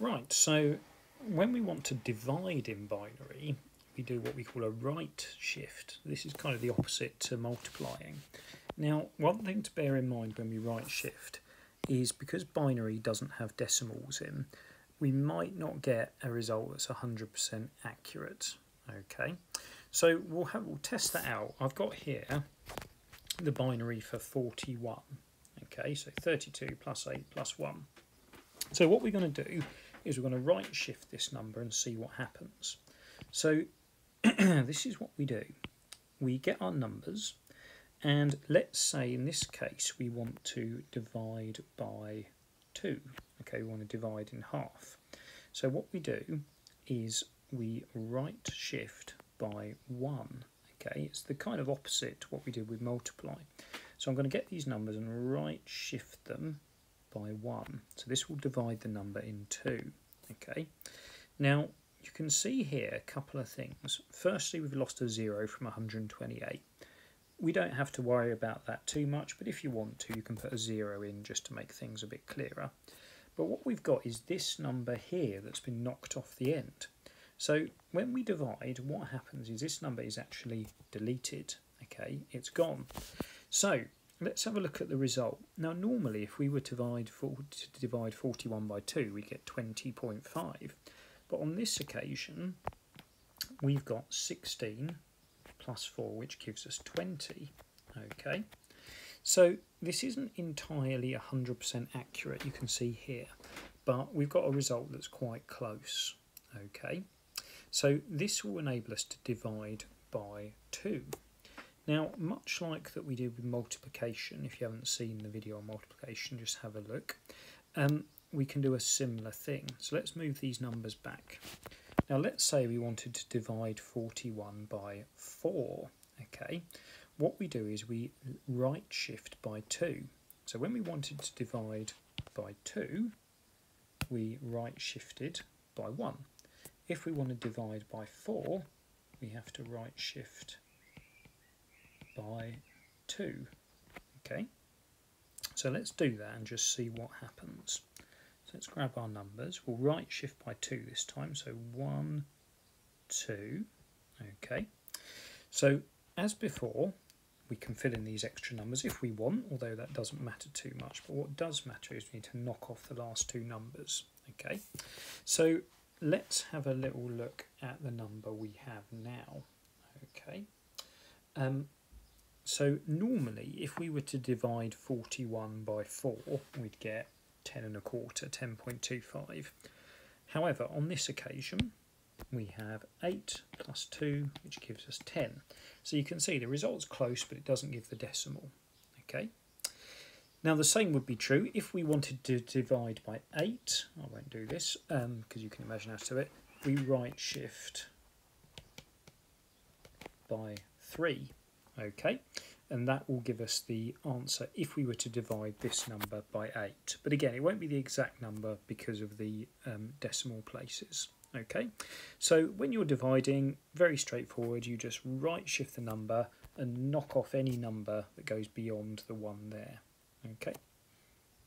Right, so when we want to divide in binary, we do what we call a right shift. This is kind of the opposite to multiplying. Now, one thing to bear in mind when we right shift is because binary doesn't have decimals in, we might not get a result that's 100% accurate. Okay, so we'll have we'll test that out. I've got here the binary for 41. Okay, so 32 plus 8 plus 1. So what we're going to do is we're going to right shift this number and see what happens. So this is what we do. We get our numbers and let's say in this case we want to divide by 2. Okay, we want to divide in half. So what we do is we right shift by 1. Okay, it's the kind of opposite to what we did with multiply. So I'm going to get these numbers and right shift them by 1. So this will divide the number in 2. Okay. Now, you can see here a couple of things. Firstly, we've lost a 0 from 128. We don't have to worry about that too much, but if you want to, you can put a 0 in just to make things a bit clearer. But what we've got is this number here that's been knocked off the end. So when we divide, what happens is this number is actually deleted. Okay, it's gone. So Let's have a look at the result. Now normally if we were to divide, to divide 41 by 2 we get 20.5 but on this occasion we've got 16 plus 4 which gives us 20 okay. So this isn't entirely 100% accurate you can see here but we've got a result that's quite close. Okay. So this will enable us to divide by 2 now, much like that we did with multiplication, if you haven't seen the video on multiplication, just have a look. Um, we can do a similar thing. So let's move these numbers back. Now let's say we wanted to divide 41 by 4. Okay, what we do is we right shift by 2. So when we wanted to divide by 2, we right shifted by 1. If we want to divide by 4, we have to right shift by 2. Okay, so let's do that and just see what happens. So let's grab our numbers. We'll right shift by 2 this time. So 1, 2. Okay, so as before, we can fill in these extra numbers if we want, although that doesn't matter too much. But what does matter is we need to knock off the last two numbers. Okay, so let's have a little look at the number we have now. Okay, um, so normally, if we were to divide 41 by 4, we'd get 10 and a quarter, 10.25. However, on this occasion, we have 8 plus 2, which gives us 10. So you can see the result's close, but it doesn't give the decimal. Okay. Now the same would be true if we wanted to divide by 8. I won't do this because um, you can imagine how to do it. We right shift by 3 okay and that will give us the answer if we were to divide this number by 8 but again it won't be the exact number because of the um, decimal places. Okay so when you're dividing very straightforward. You just right shift the number and knock off any number that goes beyond the one there. Okay